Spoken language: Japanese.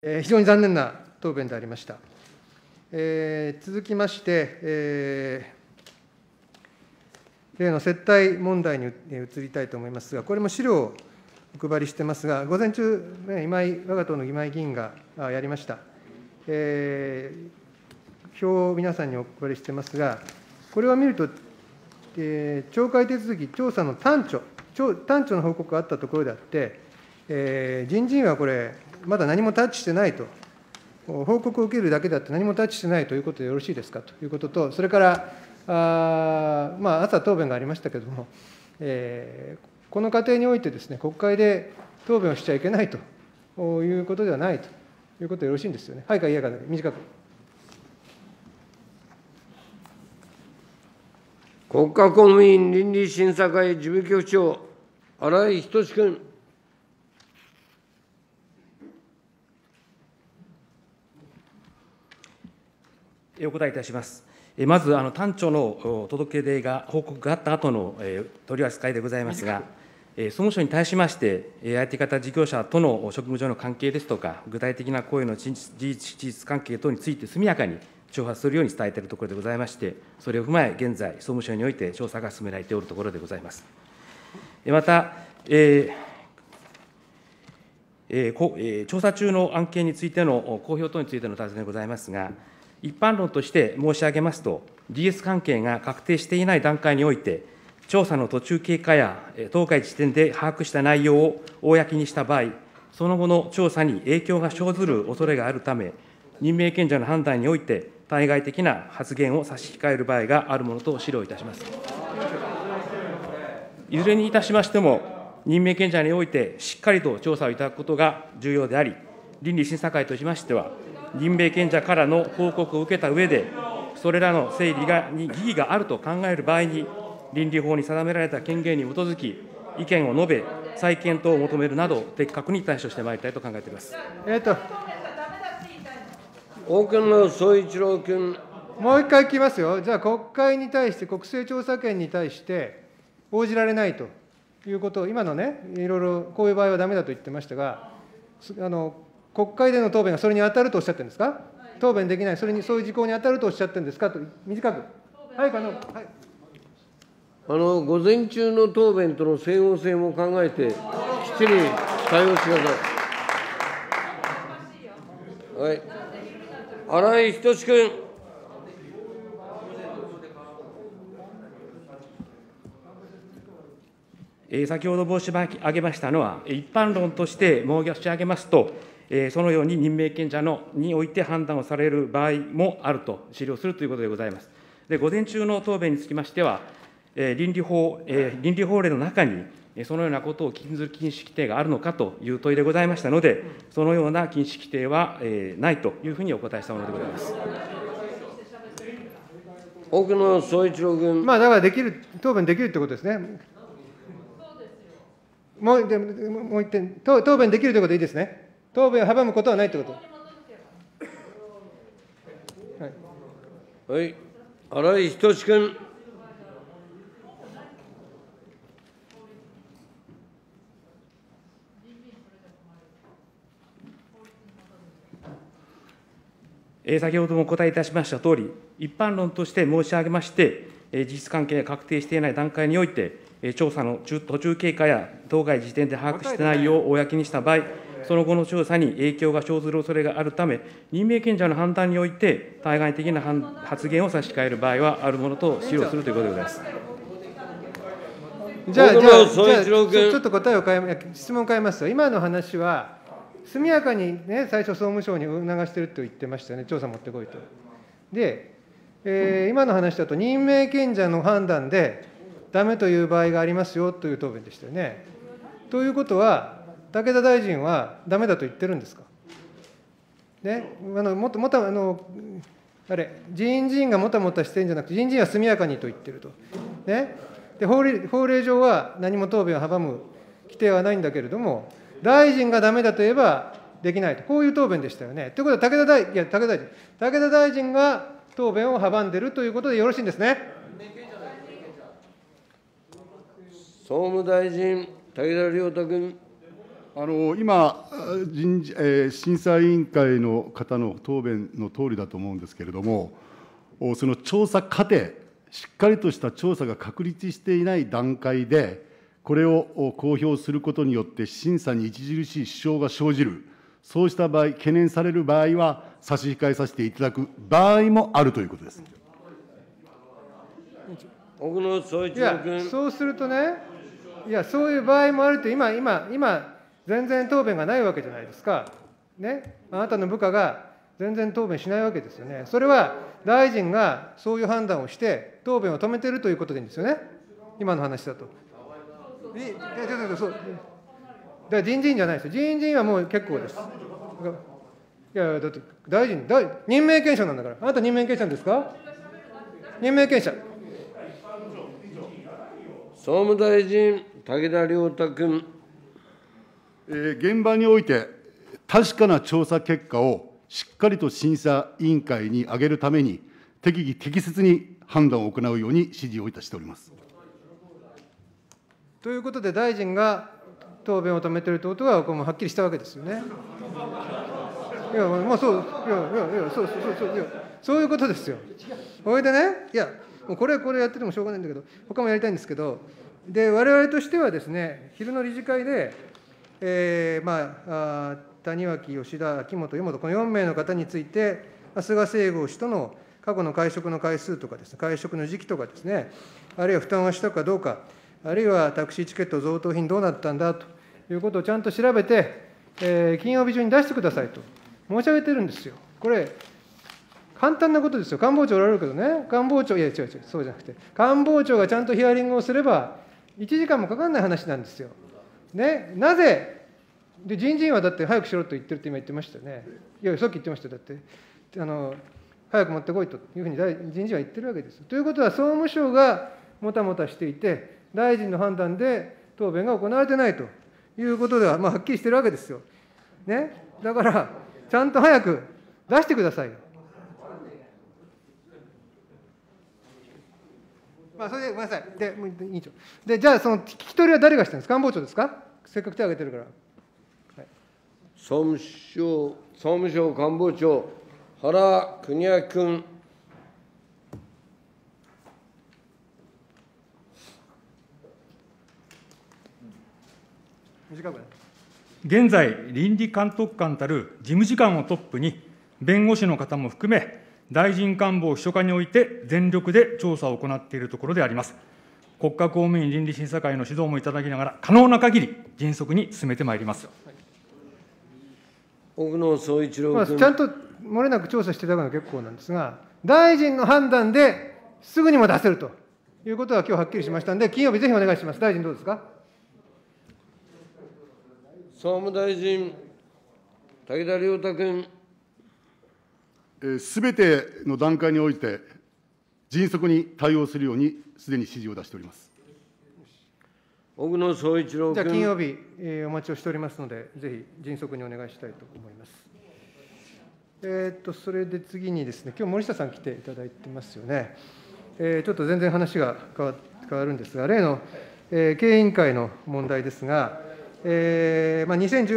非常に残念な答弁でありました。えー、続きまして、えー、例の接待問題に移りたいと思いますが、これも資料をお配りしてますが、午前中、今井、我が党の今井議員がやりました。えー、表を皆さんにお配りしてますが、これを見ると、えー、懲戒手続き、調査の端緒、端緒の報告があったところであって、えー、人事院はこれ、まだ何もタッチしてないと報告を受けるだけだって何もタッチしてないということでよろしいですか？ということと、それから、あまあ、朝答弁がありましたけれども、えー、この過程においてですね、国会で答弁をしちゃいけないということではないということでよろしいんですよね。はいか嫌かで短く。国家公務員倫理審査会事務局長、新井仁君。お答えいたします。まず、あの端緒の届け出が、報告があった後の取り扱いでございますが、総務省に対しまして、IT 型事業者との職務上の関係ですとか、具体的な行為の事実関係等について速やかに調査するように伝えているところでございまして、それを踏まえ、現在、総務省において調査が進められておるところでございます。また、えーえー、調査中の案件についての公表等についての尋ねでございますが、一般論として申し上げますと、DS 関係が確定していない段階において、調査の途中経過や当該時点で把握した内容を公にした場合、その後の調査に影響が生ずるおそれがあるため、任命権者の判断において、対外的な発言を差し控える場合があるものと資料いたします。いずれにいたしましても、任命権者においてしっかりと調査をいただくことが重要であり、倫理審査会としましては、任命権者からの報告を受けたうえで、それらの整理がに疑義があると考える場合に、倫理法に定められた権限に基づき、意見を述べ、再検討を求めるなど、的確に対処してまいりたいと考えています。えっと大野総一郎君。もう一回聞きますよ。じゃあ、国会に対して、国政調査権に対して応じられないということを、今のね、いろいろこういう場合はだめだと言ってましたが、あの国会での答弁がそれに当たるとおっしゃってるんですか、答弁できない、それにそういう事項に当たるとおっしゃってるんですかと、短く。はい、あの、はい。あの午前中の答弁との整合性も考えて、きっちり対応してください。はい。新井仁君。先ほど申し上げましたのは、一般論として申し上げますと、そのように任命権者のにおいて判断をされる場合もあると、資料するということでございます。で、午前中の答弁につきましては、倫理法、倫理法令の中に、そのようなことを禁ずる禁止規定があるのかという問いでございましたので、そのような禁止規定はないというふうにお答えしたものでございます。奥野総一郎君。まあ、だからできる、答弁できるってことですね。もうもう一点答、答弁できるということでいいですね。答弁を阻むことはないということ？はい、新井仁君。先ほどもお答えいたしましたとおり、一般論として申し上げまして、事実関係が確定していない段階において、調査の途中経過や当該時点で把握した内容を公にした場合、その後の調査に影響が生ずるおそれがあるため、任命権者の判断において、対外的な発言を差し控える場合はあるものと使用するということでございます。じゃあ、じゃあ、じゃあちょっと答えを変え、質問を変えますと、今の話は、速やかにね、最初、総務省に促していると言ってましたよね、調査持ってこいと。で、えー、今の話だと、任命権者の判断で、だめという場合がありますよという答弁でしたよね。ということは、武田大臣はだめだと言ってるんですか？ね、あのもっともたあのあれ人事院がもたもたしてるんじゃなくて、人事院は速やかにと言ってると。ね、で法令法令上は何も答弁を阻む規定はないんだけれども、大臣がだめだと言えばできないと、こういう答弁でしたよね。ということは、武田大いや武田大臣、武田大臣が答弁を阻んでるということでよろしいんですね。総務大臣、武田良太君。あの今人事、えー、審査委員会の方の答弁の通りだと思うんですけれども、その調査過程、しっかりとした調査が確立していない段階で、これを公表することによって、審査に著しい支障が生じる、そうした場合、懸念される場合は、差し控えさせていただく場合もあるということです。奥野総一郎君。そうするとね、いや、そういう場合もあると、今、今、今、全然答弁がないわけじゃないですか。ね、あなたの部下が全然答弁しないわけですよね。それは大臣がそういう判断をして、答弁を止めてるということでいいんですよね、今の話だと。いやちょっとそうだ人事院じゃないですよ、人事院はもう結構です。いや、だって大臣、大任命権者なんだから、あなた任命権者ですか？任命権者。総務大臣、武田良太君。現場において、確かな調査結果をしっかりと審査委員会に上げるために、適宜適切に判断を行うように指示をいたしております。ということで、大臣が答弁を止めているということは、これもはっきりしたわけですよね。いや、まあ、そう、いや、いや、いや、そう、そう、そう、いや、そういうことですよ。それでね、いや、もうこれ、これやっててもしょうがないんだけど、他もやりたいんですけど、で、われわれとしてはですね、昼の理事会で、えー、まあ、谷脇、吉田、秋元、湯本、この4名の方について、菅清郷氏との過去の会食の回数とかですね、会食の時期とかですね、あるいは負担はしたかどうか、あるいはタクシーチケット贈答品どうなったんだということをちゃんと調べて、えー、金曜日中に出してくださいと申し上げてるんですよ。これ、簡単なことですよ。官房長おられるけどね、官房長、いや、違う違う、そうじゃなくて、官房長がちゃんとヒアリングをすれば、1時間もかかんない話なんですよ。ね、なぜ、で人事院はだって早くしろと言ってるって今言ってましたよね。いや、さっき言ってましたよ、だって。あの早く持ってこいというふうに人事は言ってるわけです。ということは、総務省がもたもたしていて、大臣の判断で答弁が行われてないということでは、まあ、はっきりしてるわけですよ。ね、だから、ちゃんと早く出してくださいよ。まあ、それで、ごめんなさい。で、委員長。で、じゃあ、その聞き取りは誰がしてるんですか？官房長ですか？せっかく手を挙げてるから。はい、総務省、総務省官房長、原邦明君。短く現在、倫理監督官たる事務次官をトップに、弁護士の方も含め、大臣官房秘書課において全力で調査を行っているところであります。国家公務員倫理審査会の指導もいただきながら、可能な限り迅速に進めてまいります。奥野総一郎まあ、ちゃんと漏れなく調査していただくのは結構なんですが、大臣の判断ですぐにも出せるということは今日はっきりしましたので、金曜日、ぜひお願いします。大臣、どうですか？総務大臣、武田良太君。すべての段階において、迅速に対応するように、すでに指示を出しております奥野総一郎じゃあ、金曜日、えー、お待ちをしておりますので、ぜひ迅速にお願いしたいと思います。えー、っと、それで次にですね、今日森下さん来ていただいてますよね。えー、ちょっと全然話が変わ変わるんですが、例の、えー、経営委員会の問題ですが、えーまあ、2018